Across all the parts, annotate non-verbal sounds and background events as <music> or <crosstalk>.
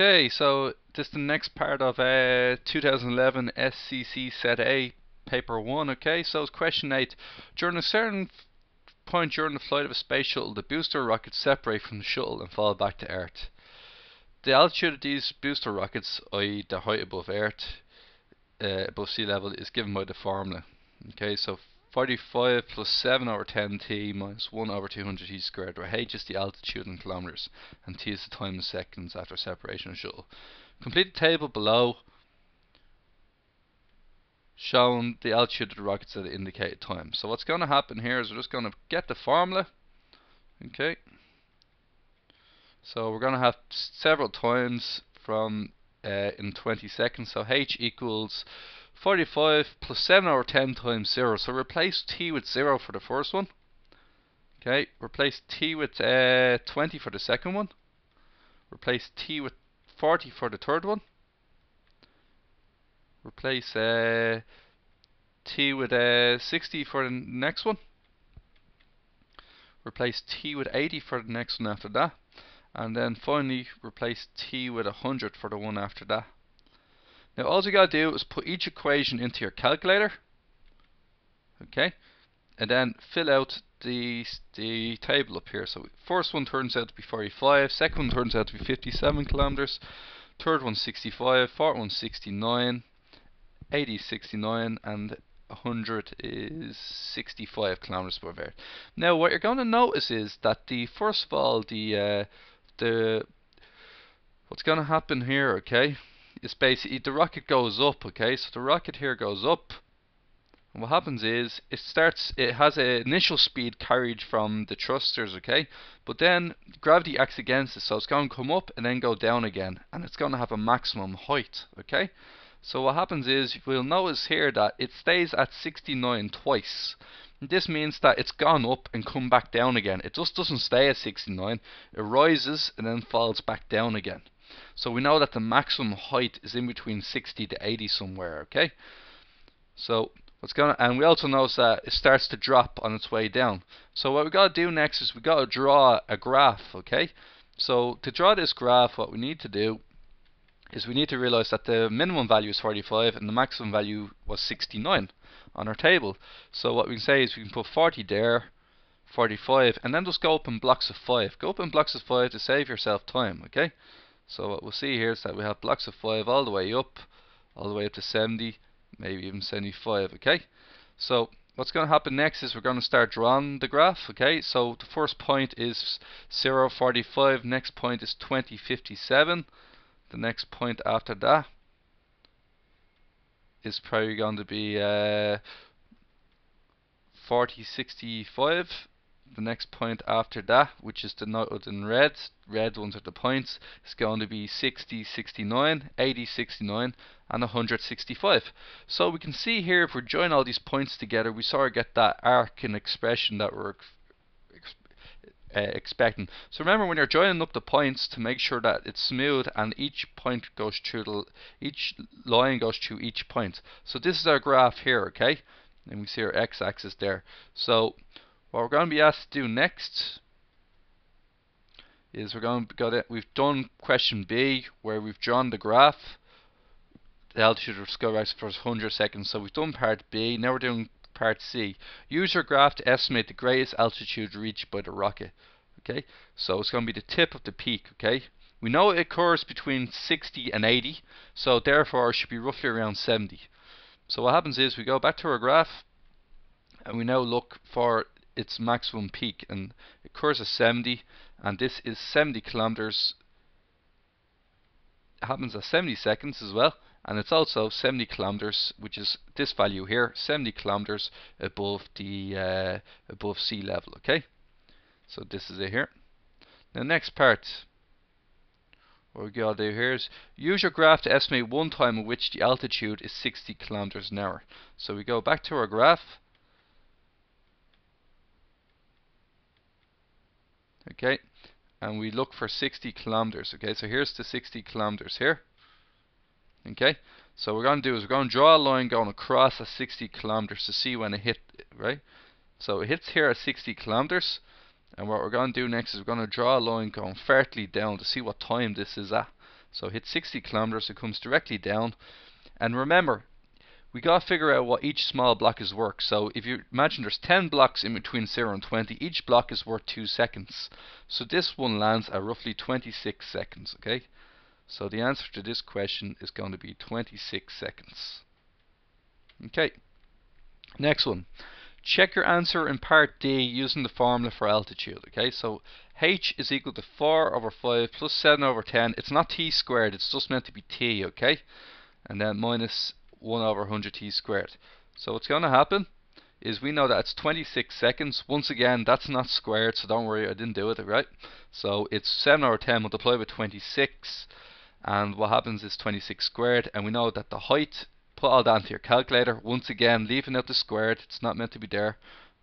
Okay, so this is the next part of uh, 2011 SEC Set A, Paper 1. Okay, so it's question 8. During a certain point during the flight of a space shuttle, the booster rockets separate from the shuttle and fall back to Earth. The altitude of these booster rockets, i.e. the height above Earth, uh, above sea level, is given by the formula. Okay, so 45 plus 7 over 10t minus 1 over 200t squared, where h is the altitude in kilometers and t is the time in seconds after separation of shuttle. Complete the table below showing the altitude of the rockets at the indicated time. So what's going to happen here is we're just going to get the formula. Okay. So we're going to have several times from uh, in 20 seconds. So h equals 45 plus 7 over 10 times 0. So replace t with 0 for the first one. Okay, replace t with uh, 20 for the second one. Replace t with 40 for the third one. Replace uh, t with uh, 60 for the next one. Replace t with 80 for the next one after that. And then finally replace t with 100 for the one after that. Now all you gotta do is put each equation into your calculator. Okay. And then fill out the the table up here. So first one turns out to be 45, second one turns out to be 57 kilometers, third one 65, fourth one 69, 80 69, and 100 is 65 kilometers per hour. Now what you're going to notice is that the first of all the uh, the what's going to happen here, okay? Is basically the rocket goes up, okay? So the rocket here goes up. And what happens is it starts it has an initial speed carried from the thrusters, okay? But then gravity acts against it, so it's going to come up and then go down again, and it's going to have a maximum height, okay? So what happens is we'll notice here that it stays at 69 twice. This means that it's gone up and come back down again. It just doesn't stay at 69. It rises and then falls back down again. So we know that the maximum height is in between 60 to 80 somewhere, okay? So what's going and we also notice that it starts to drop on its way down. So what we got to do next is we got to draw a graph, okay? So to draw this graph, what we need to do is we need to realize that the minimum value is 45 and the maximum value was 69 on our table. So what we can say is we can put 40 there, 45, and then just go up in blocks of 5. Go up in blocks of 5 to save yourself time, okay? So what we'll see here is that we have blocks of 5 all the way up, all the way up to 70, maybe even 75, okay? So what's going to happen next is we're going to start drawing the graph, okay? So the first point is 0.45, next point is 20.57, the next point after that is probably going to be uh, 40.65, the next point after that, which is denoted in red, red ones are the points, is going to be 60, 69, 80, 69, and 165. So we can see here, if we join all these points together, we sort of get that arc and expression that we're uh, expecting. So remember when you're joining up the points to make sure that it's smooth and each point goes through the each line goes through each point. So this is our graph here, okay? And we see our x-axis there. So what we're going to be asked to do next is we're going to go to, we've done question B where we've drawn the graph. The altitude of sky for 100 seconds so we've done part B now we're doing part C. Use your graph to estimate the greatest altitude reached by the rocket okay? So it's going to be the tip of the peak okay? We know it occurs between 60 and 80 so therefore it should be roughly around 70 so what happens is we go back to our graph and we now look for its maximum peak and it occurs at 70 and this is 70 kilometers. It happens at 70 seconds as well and it's also 70 kilometers which is this value here 70 kilometers above the uh, above sea level okay? So this is it here. The next part what we gotta do here is use your graph to estimate one time at which the altitude is 60 kilometers an hour. So we go back to our graph okay? And we look for 60 kilometers okay? So here's the 60 kilometers here. Okay? So we're going to do is we're going to draw a line going across at 60 kilometers to see when it hit right? So it hits here at 60 kilometers and what we're going to do next is we're going to draw a line going vertically down to see what time this is at. So hit 60 kilometers, it comes directly down. And remember, we got to figure out what each small block is worth. So if you imagine there's 10 blocks in between 0 and 20, each block is worth 2 seconds. So this one lands at roughly 26 seconds, okay? So the answer to this question is going to be 26 seconds. Okay, next one. Check your answer in part D using the formula for altitude. Okay, so h is equal to 4 over 5 plus 7 over 10. It's not t squared, it's just meant to be t, okay? And then minus 1 over 100 t squared. So what's going to happen is we know that it's 26 seconds. Once again, that's not squared, so don't worry, I didn't do it, right? So it's 7 over 10 multiplied by 26, and what happens is 26 squared, and we know that the height put all that into your calculator. Once again, leaving out the squared, it's not meant to be there.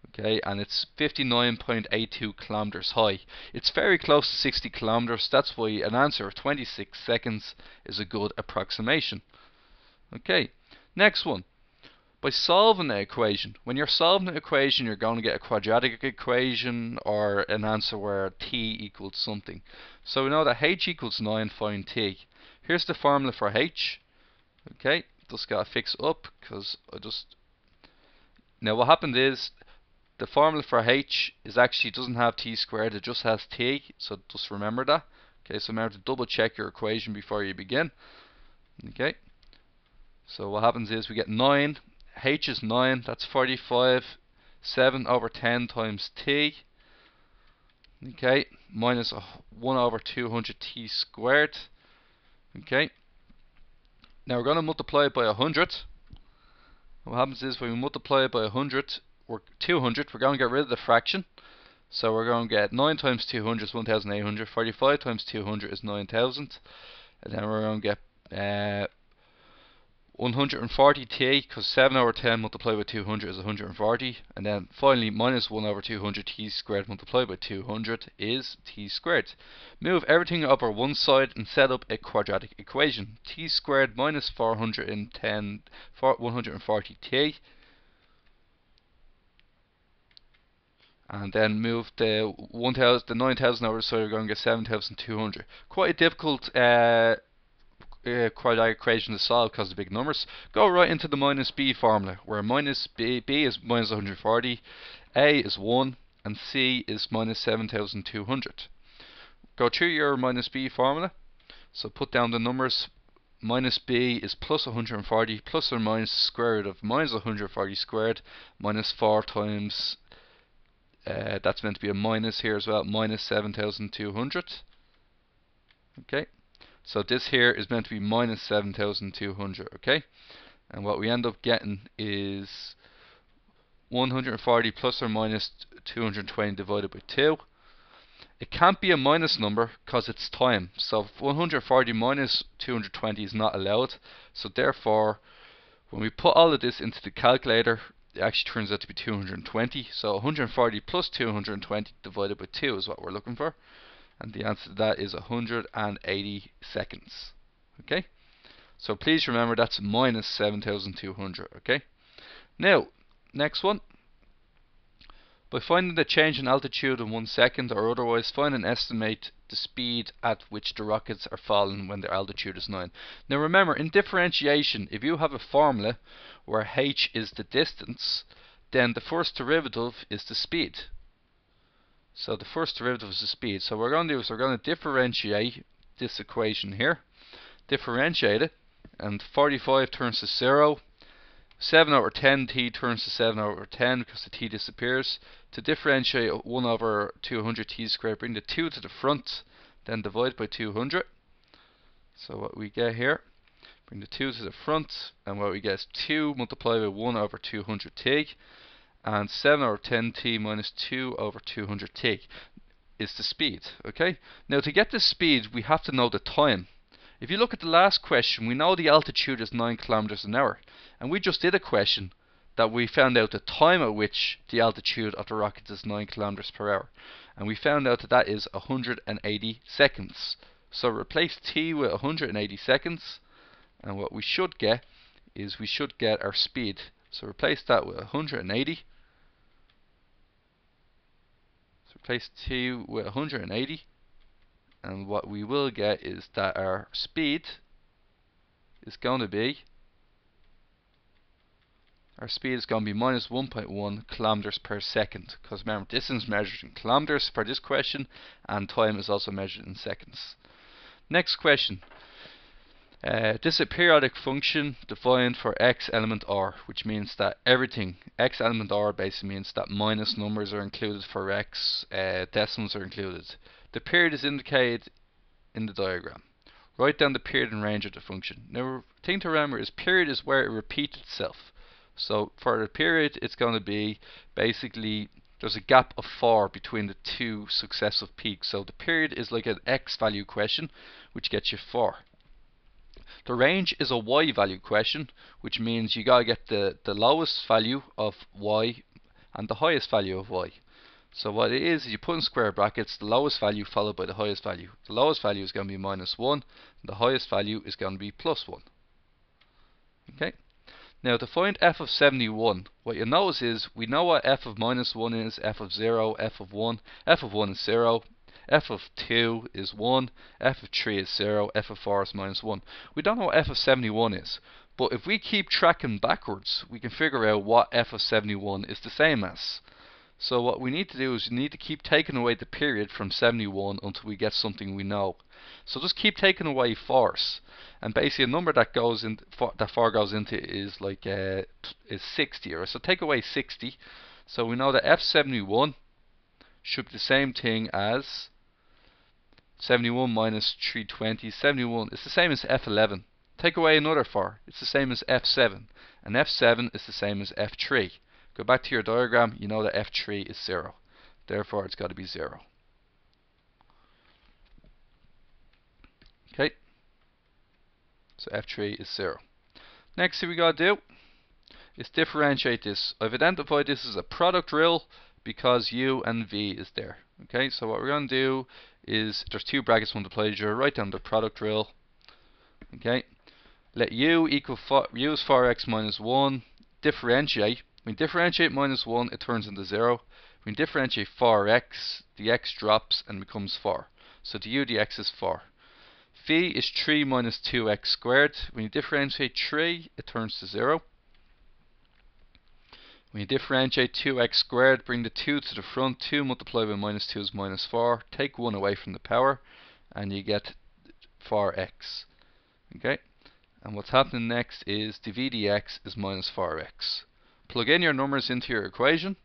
Okay, and it's 59.82 kilometers high. It's very close to 60 kilometers. That's why an answer of 26 seconds is a good approximation. Okay, next one. By solving the equation, when you're solving the equation, you're going to get a quadratic equation or an answer where t equals something. So we know that h equals 9, find t. Here's the formula for h. Okay, just gotta fix up because I just now what happened is the formula for h is actually doesn't have t squared it just has t so just remember that okay so remember to double check your equation before you begin okay so what happens is we get 9 h is 9 that's 45 7 over 10 times t okay minus 1 over 200 t squared okay now we're going to multiply it by 100. What happens is when we multiply it by 100, or 200, we're going to get rid of the fraction. So we're going to get 9 times 200 is 1,800. 45 times 200 is 9,000. And then we're going to get uh, 140t because 7 over 10 multiplied by 200 is 140 and then finally minus 1 over 200 t squared multiplied by 200 is t squared. Move everything over one side and set up a quadratic equation. t squared minus 410 140t and then move the 1000 the 9000 over so you're going to get 7200 quite a difficult uh, uh, quadratic equation to solve because of the big numbers, go right into the minus b formula, where minus b, b is minus 140, a is 1, and c is minus 7200. Go through your minus b formula, so put down the numbers, minus b is plus 140, plus or minus the square root of minus 140 squared, minus 4 times, uh, that's meant to be a minus here as well, minus 7200. Okay. So this here is meant to be minus 7,200, okay? And what we end up getting is 140 plus or minus 220 divided by 2. It can't be a minus number because it's time. So 140 minus 220 is not allowed. So therefore, when we put all of this into the calculator, it actually turns out to be 220. So 140 plus 220 divided by 2 is what we're looking for. And the answer to that is 180 seconds. Okay? So please remember that's minus 7,200. Okay? Now, next one. By finding the change in altitude in one second or otherwise find and estimate the speed at which the rockets are falling when their altitude is 9. Now remember, in differentiation, if you have a formula where h is the distance, then the first derivative is the speed. So the first derivative is the speed. So what we're going to do is we're going to differentiate this equation here. Differentiate it. And 45 turns to 0. 7 over 10 t turns to 7 over 10 because the t disappears. To differentiate 1 over 200 t squared, bring the 2 to the front, then divide by 200. So what we get here, bring the 2 to the front, and what we get is 2 multiplied by 1 over 200t and 7 over 10t minus 2 over 200t is the speed. Okay. Now to get the speed, we have to know the time. If you look at the last question, we know the altitude is 9 kilometers an hour, and we just did a question that we found out the time at which the altitude of the rocket is 9 kilometers per hour, and we found out that that is 180 seconds. So replace t with 180 seconds, and what we should get is we should get our speed. So replace that with 180 Replace t with 180. and what we will get is that our speed is going to be our speed is going to be minus 1.1 kilometers per second because remember distance is measured in kilometers for this question and time is also measured in seconds. Next question. Uh, this is a periodic function defined for x element r which means that everything x element r basically means that minus numbers are included for x, uh, decimals are included. The period is indicated in the diagram. Write down the period and range of the function. Now, thing to remember is period is where it repeats itself. So for the period, it's going to be basically there's a gap of 4 between the two successive peaks. So the period is like an x value question, which gets you 4. The range is a y value question, which means you gotta get the, the lowest value of y and the highest value of y. So what it is, is you put in square brackets the lowest value followed by the highest value. The lowest value is going to be minus 1, the highest value is going to be plus 1. Okay. Now to find f of 71, what you notice is we know what f of minus 1 is, f of 0, f of 1, f of 1 is 0, f of 2 is 1, f of 3 is 0, f of 4 is minus 1. We don't know what f of 71 is, but if we keep tracking backwards, we can figure out what f of 71 is the same as. So what we need to do is we need to keep taking away the period from 71 until we get something we know. So just keep taking away force, and basically a number that goes in that far goes into is like uh, is 60. Or so take away 60. So we know that F71 should be the same thing as 71 minus 320. 71 is the same as F11. Take away another 4. It's the same as F7. And F7 is the same as F3. Go back to your diagram, you know that F3 is 0. Therefore, it's got to be 0. Okay. So F3 is 0. Next thing we got to do is differentiate this. I've identified this as a product rule because U and V is there. Okay, so what we're going to do is there's two brackets multiplied. You write down the product rule. Okay, let U equal U is 4x minus 1. Differentiate when differentiate minus 1, it turns into 0. When differentiate 4x, the x drops and becomes 4. So du dx is 4. Phi is 3 minus 2x squared. When you differentiate 3, it turns to 0. When you differentiate 2x squared, bring the 2 to the front. 2 multiplied by minus 2 is minus 4. Take 1 away from the power, and you get 4x. Okay? And what's happening next is dv dx is minus 4x. Plug in your numbers into your equation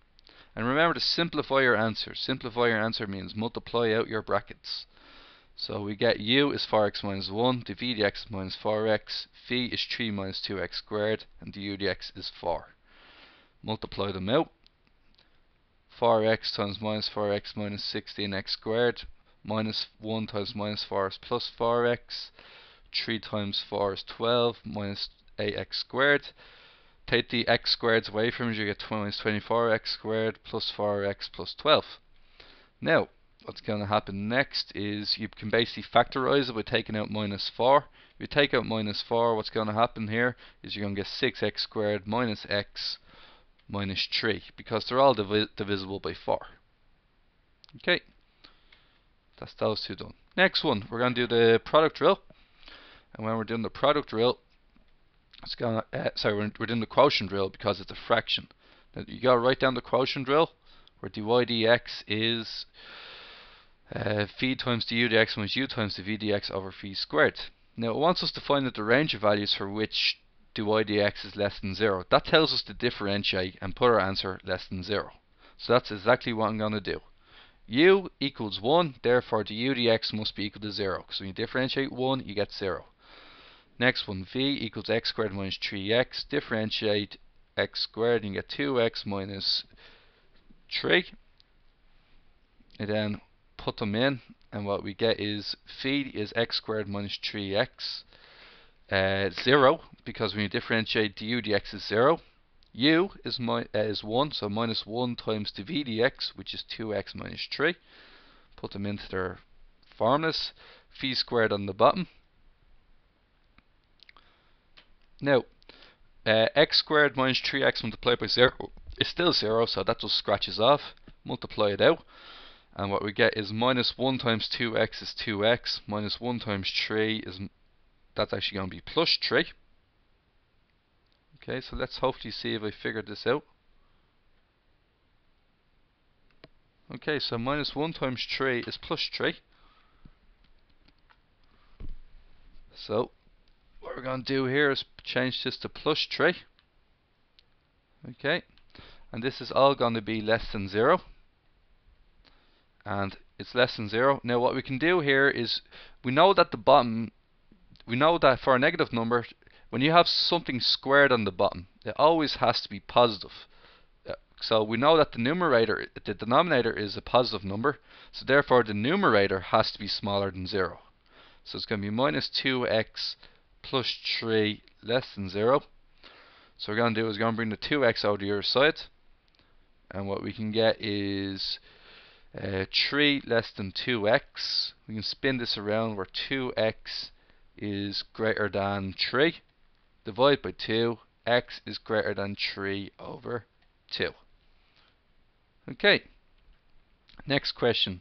and remember to simplify your answer. Simplify your answer means multiply out your brackets. So we get u is 4x minus 1, dv dx is minus 4x, phi is 3 minus 2x squared, and du dx is 4. Multiply them out. 4x times minus 4x minus 16x squared, minus 1 times minus 4 is plus 4x, 3 times 4 is 12, minus 8x squared, Take the x squareds away from you get minus 24x squared plus 4x plus 12. Now, what's going to happen next is you can basically factorize it by taking out minus 4. If you take out minus 4, what's going to happen here is you're going to get 6x squared minus x minus 3 because they're all divi divisible by 4. Okay, that's those two done. Next one, we're going to do the product rule. And when we're doing the product rule, it's gonna uh, sorry we're, we're doing the quotient rule because it's a fraction. Now you gotta write down the quotient rule where dy dx is uh, phi times du dx minus u times the v dx over phi squared. Now it wants us to find out the range of values for which dy dx is less than 0. That tells us to differentiate and put our answer less than 0. So that's exactly what I'm going to do. u equals 1, therefore du dx must be equal to 0. So when you differentiate 1, you get 0. Next one, v equals x squared minus 3x. Differentiate x squared and you get 2x minus 3. And then put them in and what we get is phi is x squared minus 3x. Uh, 0 because when you differentiate du dx is 0. u is, uh, is 1 so minus 1 times dv dx which is 2x minus 3. Put them into their formulas. Phi squared on the bottom now, uh, x squared minus 3x multiplied by 0 <laughs> is still 0, so that just scratches off. Multiply it out. and what we get is minus 1 times 2x is 2x, minus 1 times 3 is, that's actually going to be plus 3. Okay, so let's hopefully see if I figured this out. Okay, so minus 1 times 3 is plus 3. So, what we're going to do here is change this to plus 3. Okay, and this is all going to be less than 0 and it's less than 0 now what we can do here is we know that the bottom we know that for a negative number when you have something squared on the bottom it always has to be positive. Uh, so we know that the numerator the denominator is a positive number so therefore the numerator has to be smaller than 0 so it's going to be minus 2x plus 3 less than 0 so what we're going to do is going to bring the 2x out the other side and what we can get is uh, 3 less than 2x we can spin this around where 2x is greater than 3 divide by 2 x is greater than 3 over 2 okay next question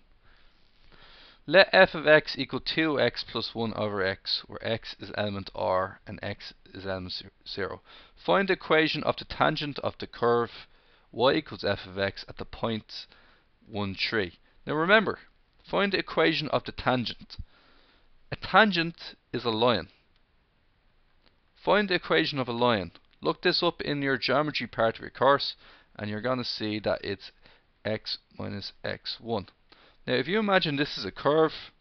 let f of x equal 2x plus 1 over x, where x is element r and x is element 0. Find the equation of the tangent of the curve y equals f of x at the point 1, 3. Now remember, find the equation of the tangent. A tangent is a line. Find the equation of a line. Look this up in your geometry part of your course and you're going to see that it's x minus x1. Now if you imagine this is a curve,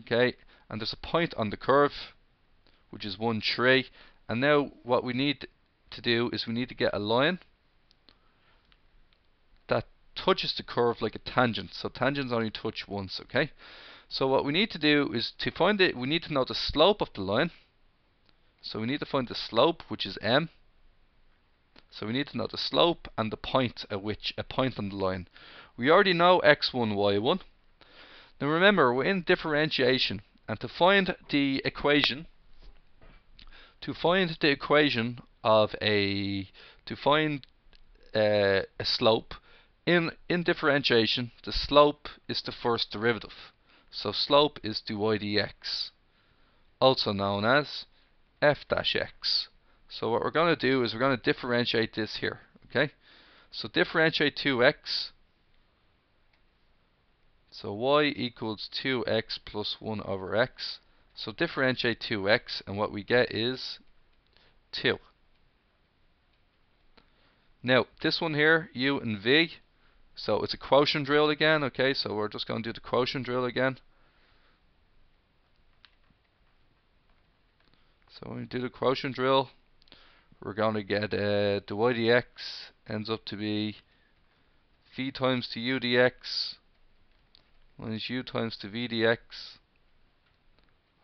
okay, and there's a point on the curve, which is 1, 3, and now what we need to do is we need to get a line that touches the curve like a tangent. So tangents only touch once, okay? So what we need to do is to find it, we need to know the slope of the line. So we need to find the slope, which is m. So we need to know the slope and the point at which a point on the line. We already know x1, y1. Now remember, we're in differentiation, and to find the equation, to find the equation of a, to find uh, a slope, in, in differentiation, the slope is the first derivative. So slope is dy dx, also known as f dash x. So what we're going to do is we're going to differentiate this here, okay? So differentiate 2x so y equals 2x plus 1 over x. So differentiate 2x and what we get is 2. Now this one here, u and v, so it's a quotient rule again, okay, so we're just going to do the quotient rule again. So when we do the quotient rule, we're going to get uh, dy dx ends up to be v times to u dx minus u times the v dx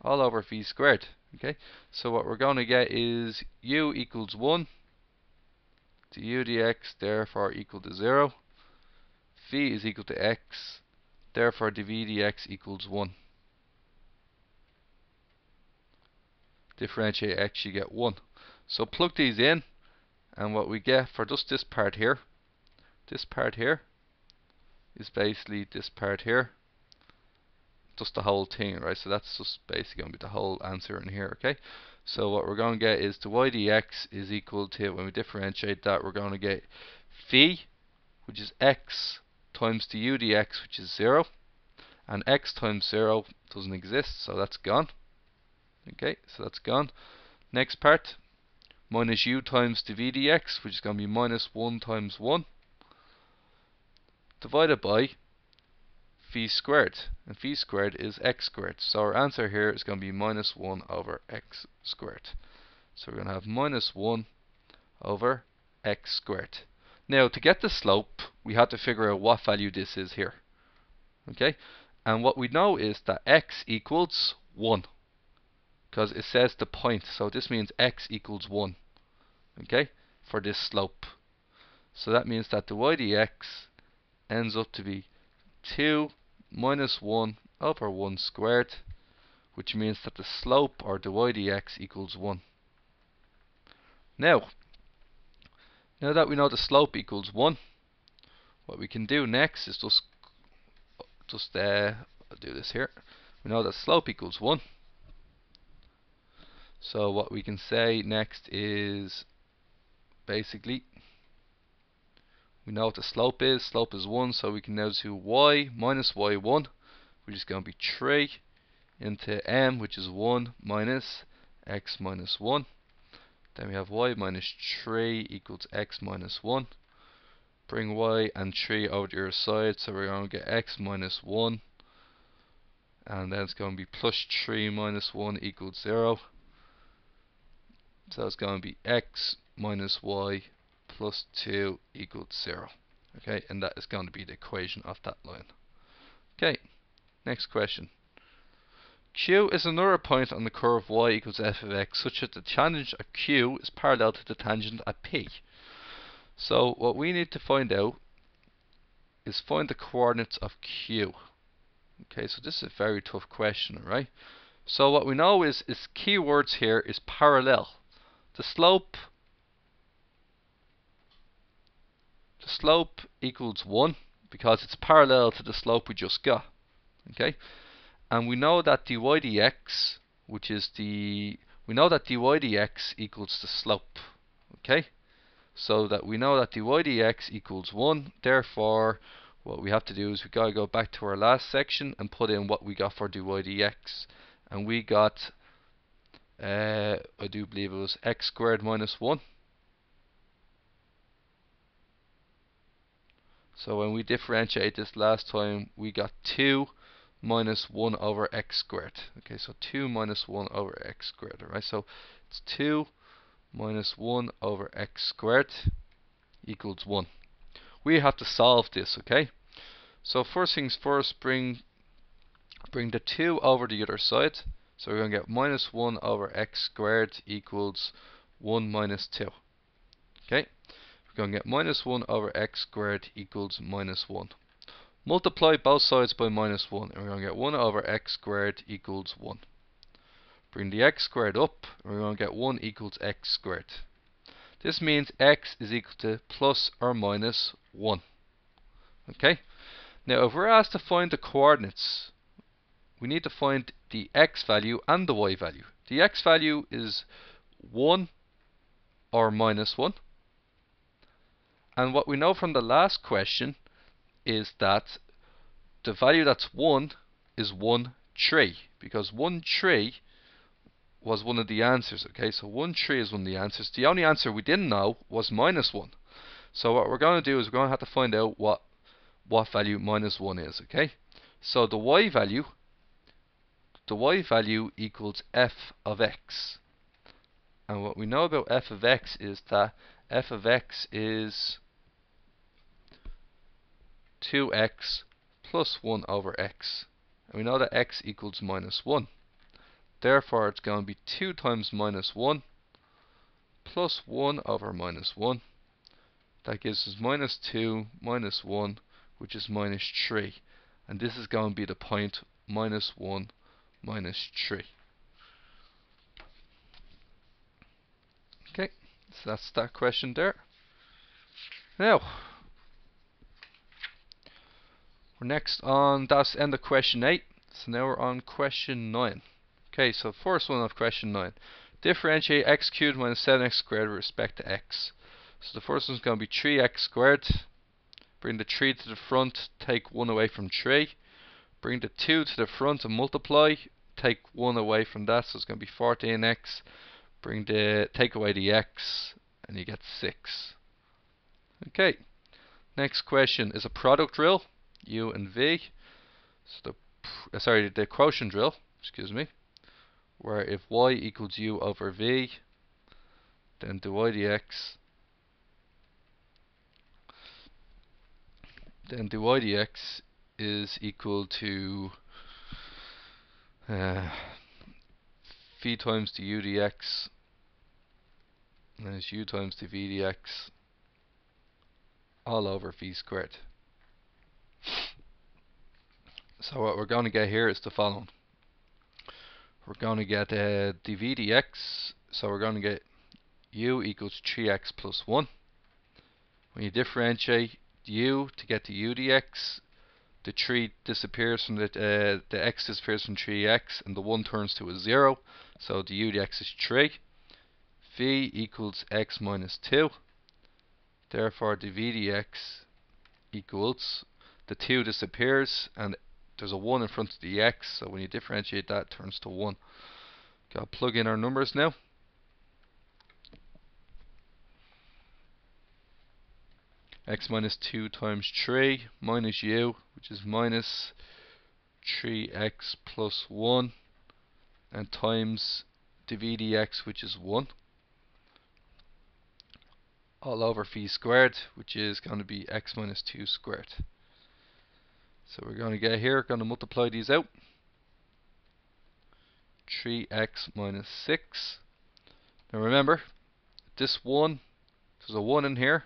all over v squared. Okay, so what we're going to get is u equals 1 to u dx, therefore equal to 0. V is equal to x, therefore the v dx equals 1. Differentiate x, you get 1. So plug these in, and what we get for just this part here, this part here, is basically this part here just the whole thing, right? So that's just basically going to be the whole answer in here, okay? So what we're going to get is the y dx is equal to, when we differentiate that, we're going to get phi, which is x times the u dx, which is 0. And x times 0 doesn't exist, so that's gone. Okay, so that's gone. Next part, minus u times the v dx, which is going to be minus 1 times 1, divided by phi squared. And phi squared is x squared. So our answer here is going to be minus 1 over x squared. So we're going to have minus 1 over x squared. Now to get the slope, we had to figure out what value this is here. Okay? And what we know is that x equals 1. Because it says the point. So this means x equals 1. Okay? For this slope. So that means that the y dx ends up to be 2 minus 1 over 1 squared, which means that the slope, or dy dx, equals 1. Now, now that we know the slope equals 1, what we can do next is just just uh, I'll do this here. We know that slope equals 1. So what we can say next is basically we know what the slope is. Slope is 1, so we can now do y minus y1, which is going to be 3, into m, which is 1, minus x minus 1. Then we have y minus 3 equals x minus 1. Bring y and 3 over to your side, so we're going to get x minus 1. And then it's going to be plus 3 minus 1 equals 0. So it's going to be x minus y plus 2 equals 0. Okay, and that is going to be the equation of that line. Okay, next question. Q is another point on the curve y equals f of x such that the tangent at Q is parallel to the tangent at P. So what we need to find out is find the coordinates of Q. Okay, so this is a very tough question, right? So what we know is, is keywords here is parallel. The slope the slope equals 1 because it's parallel to the slope we just got. Okay? And we know that dy dx, which is the, we know that dy dx equals the slope. Okay? So that we know that dy dx equals 1. Therefore, what we have to do is we got to go back to our last section and put in what we got for dy dx. And we got, uh, I do believe it was x squared minus 1. So when we differentiate this last time, we got 2 minus 1 over x squared. Okay, so 2 minus 1 over x squared. Alright, so it's 2 minus 1 over x squared equals 1. We have to solve this, okay? So first things first, bring bring the 2 over the other side. So we're going to get minus 1 over x squared equals 1 minus 2. Okay, we're going to get minus 1 over x squared equals minus 1. Multiply both sides by minus 1 and we're going to get 1 over x squared equals 1. Bring the x squared up and we're going to get 1 equals x squared. This means x is equal to plus or minus 1. Okay? Now if we're asked to find the coordinates, we need to find the x value and the y value. The x value is 1 or minus 1. And what we know from the last question is that the value that's 1 is 1 3 because 1 3 was one of the answers okay? So 1 3 is one of the answers. The only answer we didn't know was minus 1 so what we're going to do is we're going to have to find out what what value minus 1 is okay? So the y value the y value equals f of x. And what we know about f of x is that f of x is 2x plus 1 over x. And we know that x equals minus 1. Therefore, it's going to be 2 times minus 1 plus 1 over minus 1. That gives us minus 2 minus 1, which is minus 3. And this is going to be the point minus 1 minus 3. Okay, so that's that question there. Now, we're next on, that's end of question 8. So now we're on question 9. Okay, so first one of question 9. Differentiate x cubed minus 7x squared with respect to x. So the first one's going to be 3x squared. Bring the 3 to the front, take 1 away from 3. Bring the 2 to the front and multiply. Take 1 away from that, so it's going to be 14x. Bring the, take away the x, and you get 6. Okay, next question is a product rule. U and V. So the uh, sorry the quotient rule, excuse me, where if y equals u over v, then dy dx then dy dx is equal to uh, v times the u dx minus u times the v dx all over v squared. So what we're going to get here is the following. We're going to get uh, dv dx, so we're going to get u equals 3x plus 1. When you differentiate u to get the udx, the 3 disappears from the, uh, the x disappears from 3x and the 1 turns to a 0 so the udx is 3 v equals x minus 2 therefore the v dx equals the 2 disappears and there's a 1 in front of the x so when you differentiate that it turns to 1 Gotta plug in our numbers now. X minus 2 times 3 minus u, which is minus 3x plus 1, and times dv dx, which is 1, all over phi squared, which is going to be x minus 2 squared. So we're going to get here, going to multiply these out. 3x minus 6. Now remember, this 1, there's a 1 in here,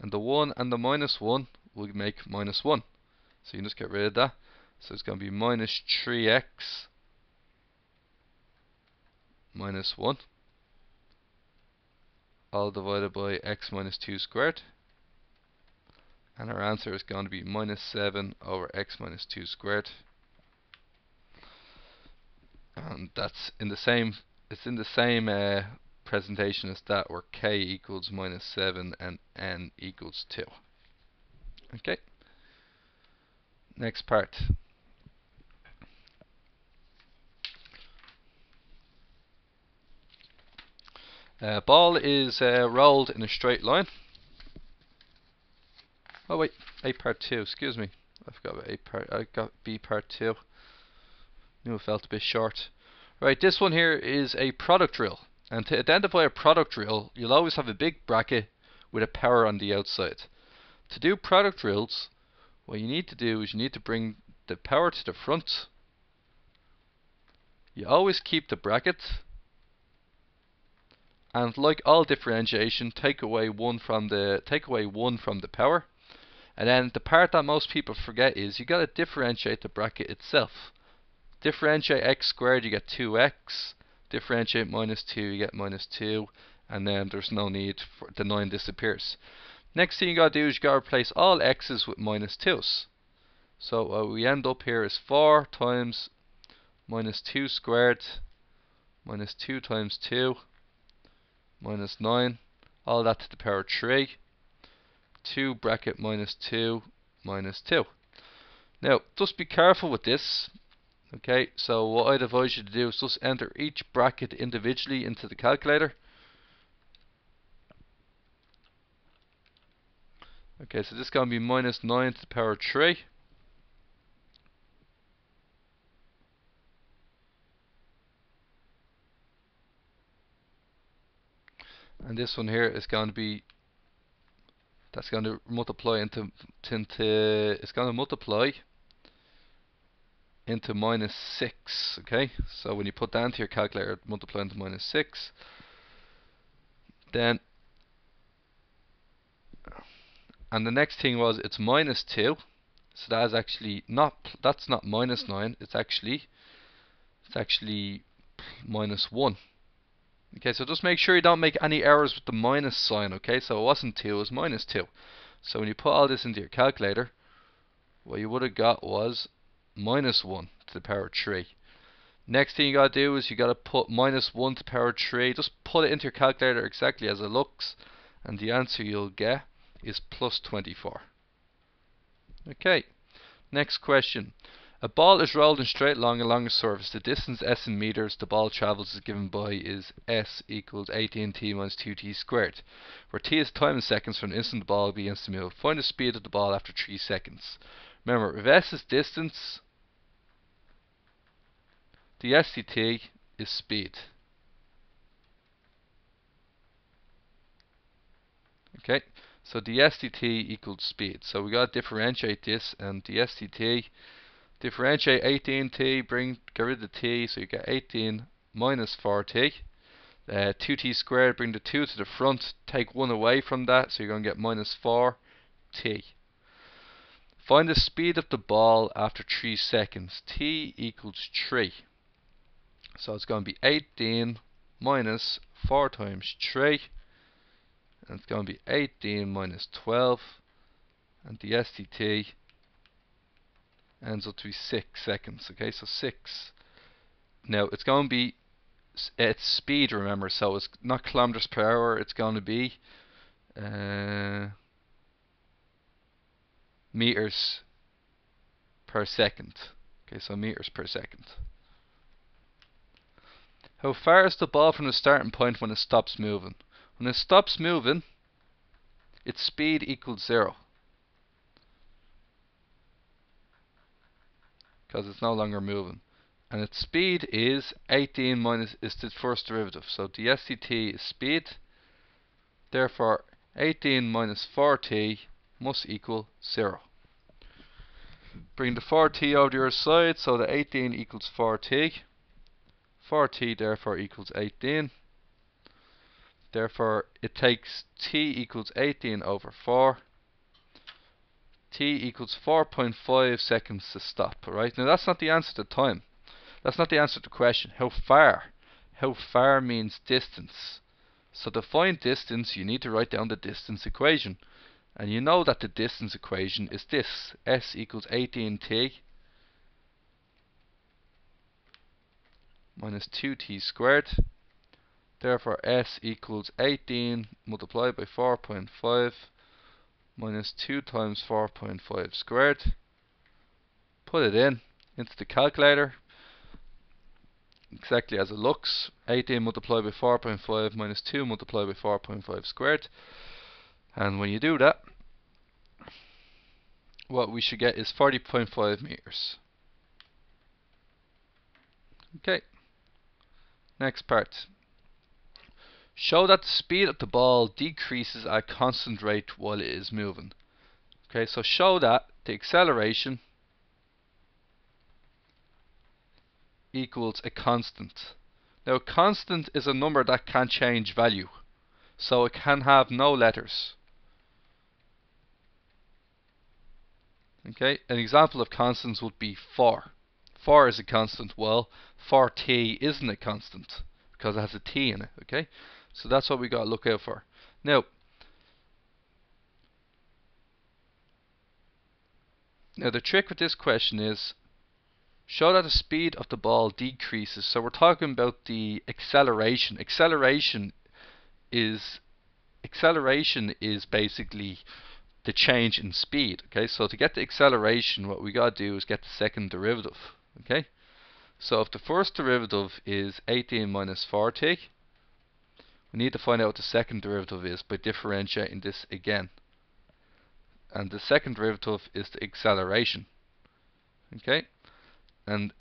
and the 1 and the minus 1 will make minus 1. So you can just get rid of that. So it's going to be minus 3x minus 1 all divided by x minus 2 squared. And our answer is going to be minus 7 over x minus 2 squared. And that's in the same, it's in the same uh, presentation as that where k equals minus 7 and n equals 2. Okay. Next part. Uh, ball is uh, rolled in a straight line. Oh wait, A part 2, excuse me. I forgot about A part, I got B part 2. Knew it felt a bit short. Right, this one here is a product rule. And to identify a product rule, you'll always have a big bracket with a power on the outside. To do product rules, what you need to do is you need to bring the power to the front. You always keep the bracket. And like all differentiation, take away one from the take away one from the power. And then the part that most people forget is you got to differentiate the bracket itself. Differentiate x squared, you get 2x differentiate minus 2, you get minus 2, and then there's no need for the 9 disappears. Next thing you got to do is you got to replace all x's with minus 2's. So what we end up here is 4 times minus 2 squared minus 2 times 2 minus 9, all that to the power of 3, 2 bracket minus 2 minus 2. Now, just be careful with this Okay, so what I'd advise you to do is just enter each bracket individually into the calculator. Okay, so this is going to be minus 9 to the power 3. And this one here is going to be that's going to multiply into, into it's going to multiply into minus 6 okay? So when you put that into your calculator multiply into minus 6 then and the next thing was it's minus 2 so that is actually not that's not minus 9 it's actually it's actually minus 1 okay so just make sure you don't make any errors with the minus sign okay so it wasn't 2 it was minus 2 so when you put all this into your calculator what you would have got was minus 1 to the power of 3. Next thing you gotta do is you gotta put minus 1 to the power of 3. Just put it into your calculator exactly as it looks, and the answer you'll get is plus 24. Okay, next question. A ball is rolled in straight line along a surface. The distance s in meters the ball travels is given by is s equals 18t minus 2t squared, where t is time in seconds from the instant the ball begins to move. Find the speed of the ball after 3 seconds. Remember, if s is distance, the SDT is speed. Okay, so the SDT equals speed. So we got to differentiate this and the SDT. Differentiate 18t, bring get rid of the t, so you get 18 minus 4t. Uh, 2t squared, bring the 2 to the front, take 1 away from that, so you're going to get minus 4t. Find the speed of the ball after 3 seconds. t equals 3. So it's going to be 18 minus 4 times 3. And it's going to be 18 minus 12. And the SDT ends up to be 6 seconds. Okay, so 6. Now, it's going to be its speed, remember, so it's not kilometers per hour, it's going to be uh, meters per second. Okay, so meters per second. How far is the ball from the starting point when it stops moving? When it stops moving, its speed equals zero. Because it's no longer moving. And its speed is 18 minus is the first derivative. So the SCT is speed. Therefore 18 minus 4t must equal 0. Bring the 4t over to your side, so the 18 equals 4t. 4t therefore equals 18. Therefore, it takes t equals 18 over 4. T equals 4.5 seconds to stop, right? Now that's not the answer to time. That's not the answer to the question. How far? How far means distance. So to find distance, you need to write down the distance equation. And you know that the distance equation is this. s equals 18t minus 2t squared. Therefore s equals 18 multiplied by 4.5 minus 2 times 4.5 squared. Put it in into the calculator exactly as it looks. 18 multiplied by 4.5 minus 2 multiplied by 4.5 squared. And when you do that, what we should get is 40.5 meters. Okay. Next part. Show that the speed of the ball decreases at a constant rate while it is moving. Okay, so show that the acceleration equals a constant. Now a constant is a number that can change value. So it can have no letters. Okay, an example of constants would be 4. 4 is a constant. Well, 4t isn't a constant because it has a t in it. Okay, so that's what we got to look out for. Now, now the trick with this question is show that the speed of the ball decreases. So we're talking about the acceleration. Acceleration is acceleration is basically the change in speed. Okay, so to get the acceleration, what we got to do is get the second derivative. Okay, so if the first derivative is 18 minus 4t, we need to find out what the second derivative is by differentiating this again. And the second derivative is the acceleration. Okay, and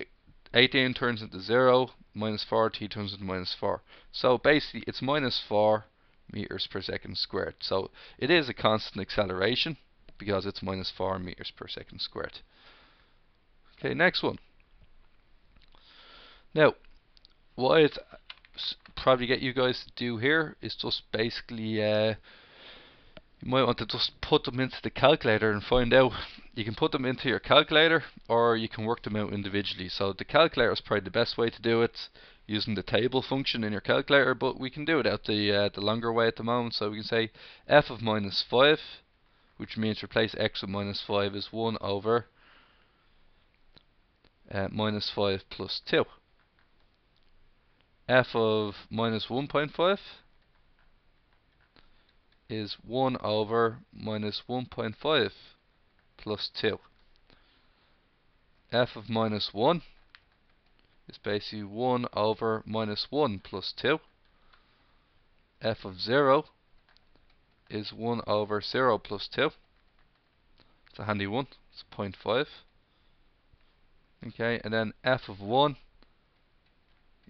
18 turns into 0, minus 4t turns into minus 4. So basically, it's minus 4 meters per second squared. So it is a constant acceleration because it's minus 4 meters per second squared. Okay, next one. Now, what I'd probably get you guys to do here is just basically uh, you might want to just put them into the calculator and find out. You can put them into your calculator or you can work them out individually. So the calculator is probably the best way to do it using the table function in your calculator, but we can do it out the uh, the longer way at the moment. So we can say f of minus 5, which means replace x with minus 5 is 1 over uh, minus 5 plus 2. F of minus 1.5 is 1 over minus 1.5 plus 2. f of minus 1 is basically 1 over minus 1 plus 2. f of 0 is 1 over 0 plus 2. It's a handy one. It's 0.5. Okay, and then f of 1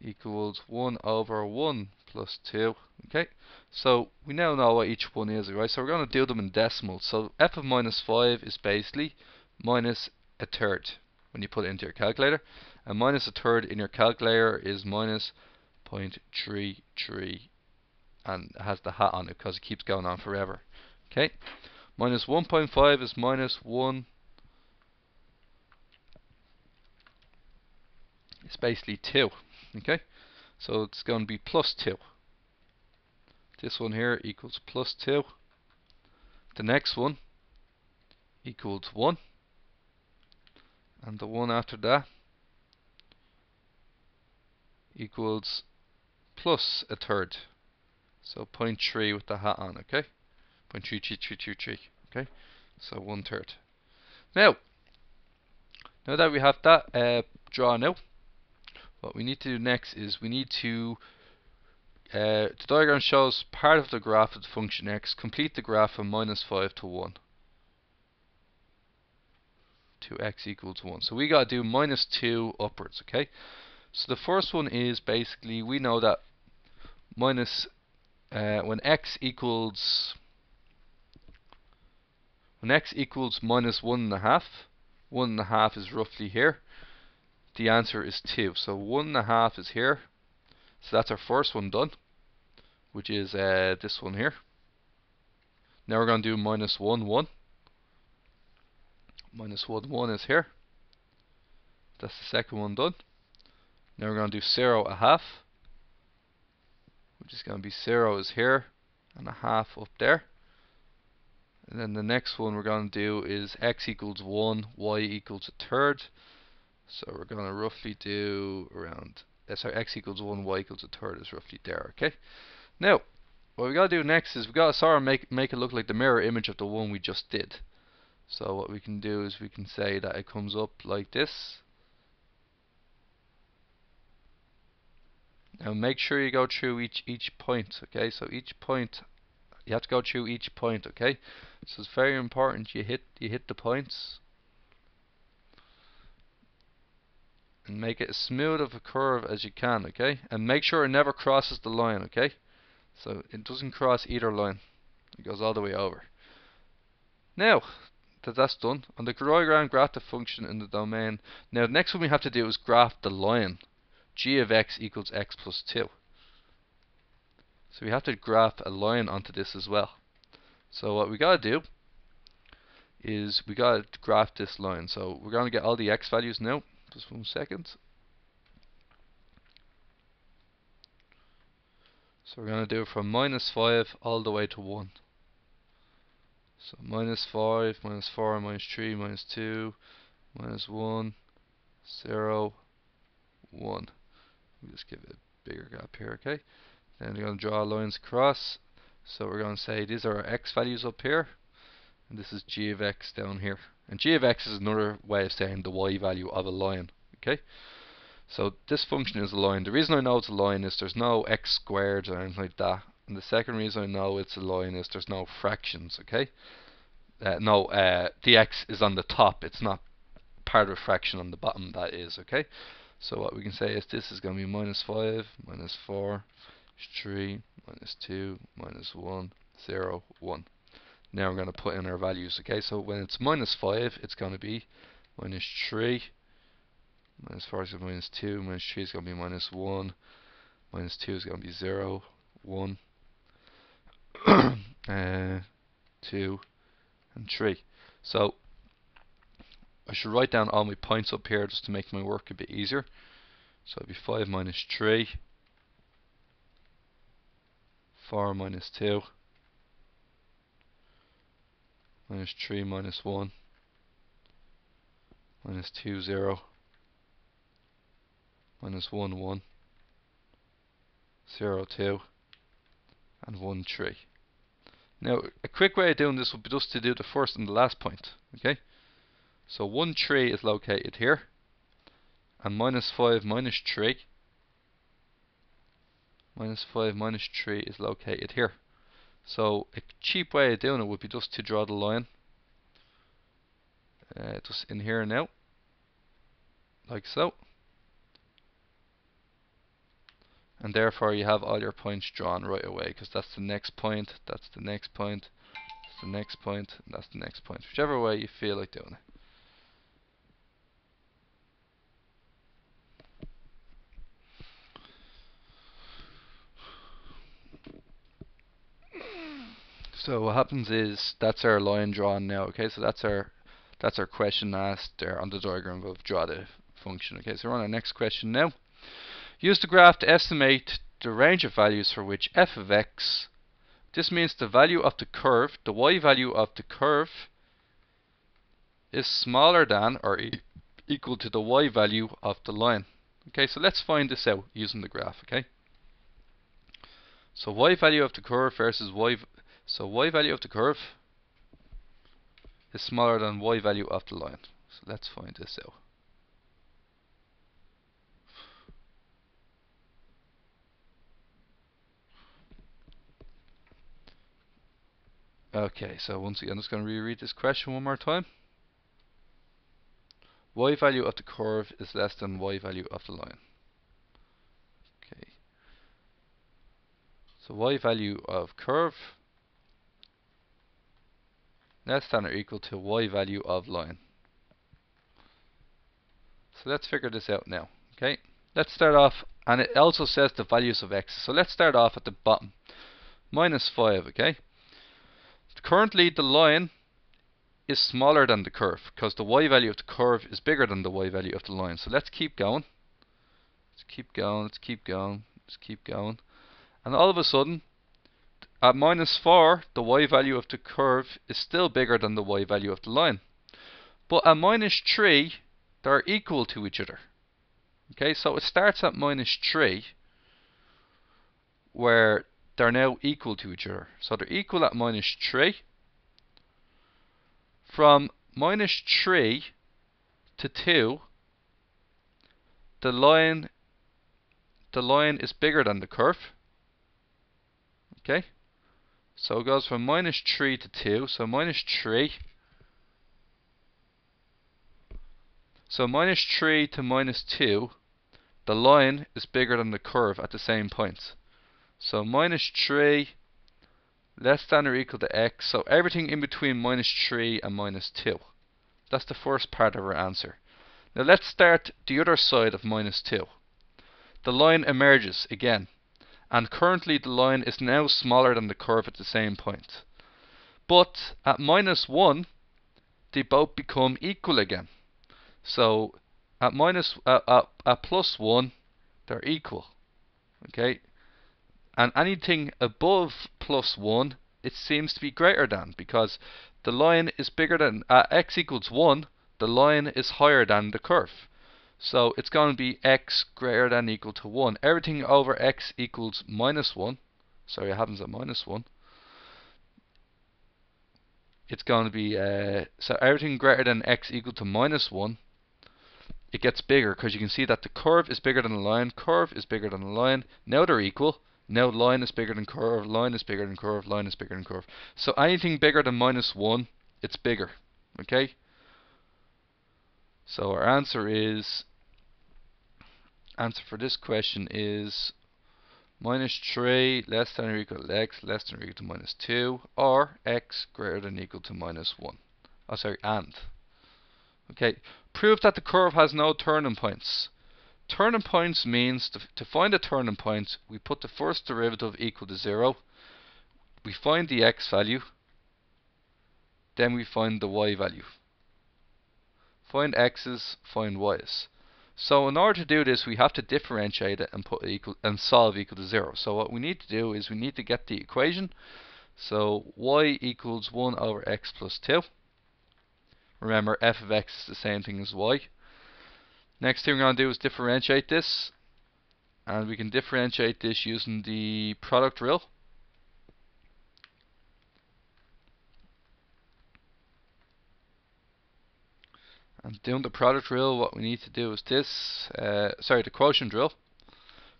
equals 1 over 1 plus 2. Okay, so we now know what each one is, right? So we're going to do them in decimals. So f of minus 5 is basically minus a third when you put it into your calculator and minus a third in your calculator is minus 0.33 and has the hat on it because it keeps going on forever okay minus 1.5 is minus 1 it's basically 2 okay so it's going to be plus 2 this one here equals plus 2 the next one equals 1 and the one after that equals plus a third. So 0.3 with the hat on, okay? 0.33333, okay? So one third. Now, now that we have that uh, drawn out, what we need to do next is we need to uh, the diagram shows part of the graph of the function x. Complete the graph from minus 5 to 1. To x equals 1. So we got to do minus 2 upwards, okay? So the first one is basically, we know that minus, uh, when x equals, when x equals minus 1.5, 1.5 is roughly here. The answer is 2. So 1.5 is here. So that's our first one done, which is uh, this one here. Now we're going to do minus 1, 1. Minus 1, 1 is here. That's the second one done. Now we're going to do 0, a half, which is going to be 0 is here, and a half up there. And then the next one we're going to do is x equals 1, y equals a third. So we're going to roughly do around that's x equals 1, y equals a third is roughly there, okay? Now, what we gotta do next is we gotta sort of make, make it look like the mirror image of the one we just did. So what we can do is we can say that it comes up like this. Now make sure you go through each each point, okay? So each point you have to go through each point, okay? So it's very important you hit you hit the points and make it as smooth of a curve as you can, okay? And make sure it never crosses the line, okay? So it doesn't cross either line. It goes all the way over. Now that that's done, on the diagram graph the function in the domain. Now the next one we have to do is graph the line. g of x equals x plus 2. So we have to graph a line onto this as well. So what we gotta do is we gotta graph this line. So we're gonna get all the x values now. Just one second. So we're going to do it from minus 5 all the way to 1. So minus 5, minus 4, minus 3, minus 2, minus 1, 0, 1. We'll just give it a bigger gap here, okay? Then we're going to draw lines across. So we're going to say these are our x values up here, and this is g of x down here. And g of x is another way of saying the y value of a line. Okay, so this function is a line. The reason I know it's a line is there's no x squared or anything like that. And the second reason I know it's a line is there's no fractions. Okay, uh, no, uh, the x is on the top. It's not part of a fraction on the bottom. That is okay. So what we can say is this is going to be minus 5, minus 4, 3, minus 2, minus 1, 0, 1. Now we're going to put in our values. Okay, so when it's minus 5, it's going to be minus 3, minus 4 is minus 2, minus 3 is going to be minus 1, minus 2 is going to be 0, 1, <coughs> uh, 2, and 3. So I should write down all my points up here just to make my work a bit easier. So it'd be 5 minus 3, 4 minus 2, minus 3 minus 1 minus 2 0 minus 1 1 0 2 and 1 3 now a quick way of doing this would be just to do the first and the last point okay? So 1 3 is located here. And minus 5 minus 3 minus 5 minus 3 is located here so a cheap way of doing it would be just to draw the line uh, just in here and out like so. And therefore you have all your points drawn right away because that's the next point, that's the next point, that's the next point, and that's the next point. Whichever way you feel like doing it. So what happens is that's our line drawn now. Okay, so that's our that's our question asked there on the diagram of draw the function. Okay, so we're on our next question now. Use the graph to estimate the range of values for which f of x. This means the value of the curve, the y value of the curve, is smaller than or e equal to the y value of the line. Okay, so let's find this out using the graph, okay? So y value of the curve versus y, so y value of the curve is smaller than y value of the line. So let's find this out. Okay, so once again, I'm just going to reread this question one more time. y value of the curve is less than y value of the line. Okay. So y value of curve less than or equal to y value of line. So let's figure this out now. Okay, let's start off, and it also says the values of x. So let's start off at the bottom, minus 5, okay? Currently the line is smaller than the curve because the y value of the curve is bigger than the y value of the line. So let's keep going. Let's keep going, let's keep going, let's keep going. And all of a sudden, at minus 4, the y value of the curve is still bigger than the y value of the line. But at minus 3, they're equal to each other. Okay, so it starts at minus 3, where they're now equal to each other. So they're equal at minus 3. From minus 3 to 2, the line the line is bigger than the curve. Okay? So it goes from minus 3 to 2. So minus 3. So minus 3 to minus 2, the line is bigger than the curve at the same point. So minus 3 less than or equal to x. So everything in between minus 3 and minus 2. That's the first part of our answer. Now let's start the other side of minus 2. The line emerges again. And currently the line is now smaller than the curve at the same point. But at minus 1, they both become equal again. So at minus uh, at, at plus 1, they're equal. Okay, and anything above plus 1 it seems to be greater than because the line is bigger than uh, x equals 1 the line is higher than the curve so it's going to be x greater than equal to 1 everything over x equals minus 1 sorry it happens at minus 1 it's going to be uh, so everything greater than x equal to minus 1 it gets bigger because you can see that the curve is bigger than the line curve is bigger than the line now they're equal now line is bigger than curve, line is bigger than curve, line is bigger than curve. So anything bigger than minus 1, it's bigger. Okay? So our answer is, answer for this question is minus 3 less than or equal to x less than or equal to minus 2 or x greater than or equal to minus 1. Oh sorry, and. Okay, prove that the curve has no turning points. Turning points means to, to find a turning point, we put the first derivative equal to 0. We find the x value. Then we find the y value. Find x's, find y's. So in order to do this, we have to differentiate it and put equal and solve equal to 0. So what we need to do is we need to get the equation. So y equals 1 over x plus 2. Remember, f of x is the same thing as y. Next thing we're going to do is differentiate this. And we can differentiate this using the product rule. And doing the product rule, what we need to do is this, uh, sorry, the quotient rule.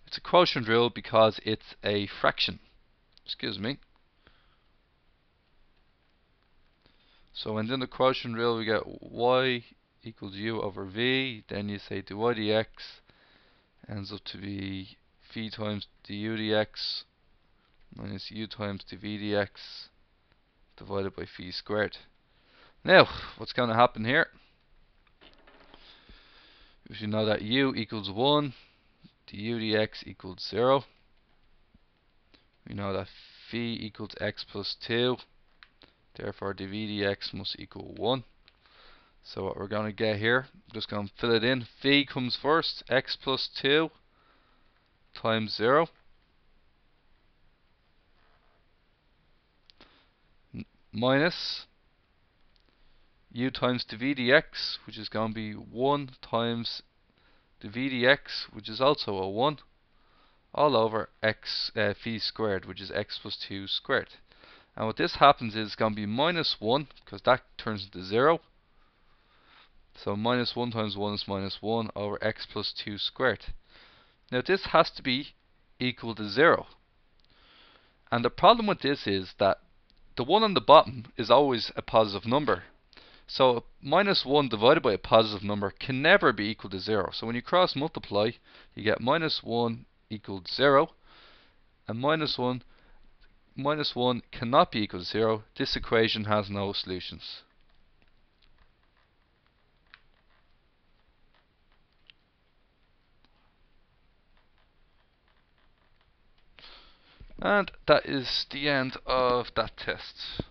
It's a quotient rule because it's a fraction. Excuse me. So when doing the quotient rule, we get y equals u over v, then you say dy dx ends up to be v times du dx minus u times dv dx divided by phi squared. Now, what's going to happen here? If you know that u equals 1, du dx equals 0. We know that phi equals x plus 2, therefore dv dx must equal 1. So what we're going to get here, just going to fill it in. Phi comes first, x plus 2 times 0. minus u times the v dx, which is going to be 1 times the v dx, which is also a 1, all over x uh, phi squared, which is x plus 2 squared. And what this happens is it's going to be minus 1, because that turns into 0. So minus 1 times 1 is minus 1 over x plus 2 squared. Now this has to be equal to 0. And the problem with this is that the one on the bottom is always a positive number. So minus 1 divided by a positive number can never be equal to 0. So when you cross multiply, you get minus 1 equals 0. And minus 1 minus 1 cannot be equal to 0. This equation has no solutions. And that is the end of that test.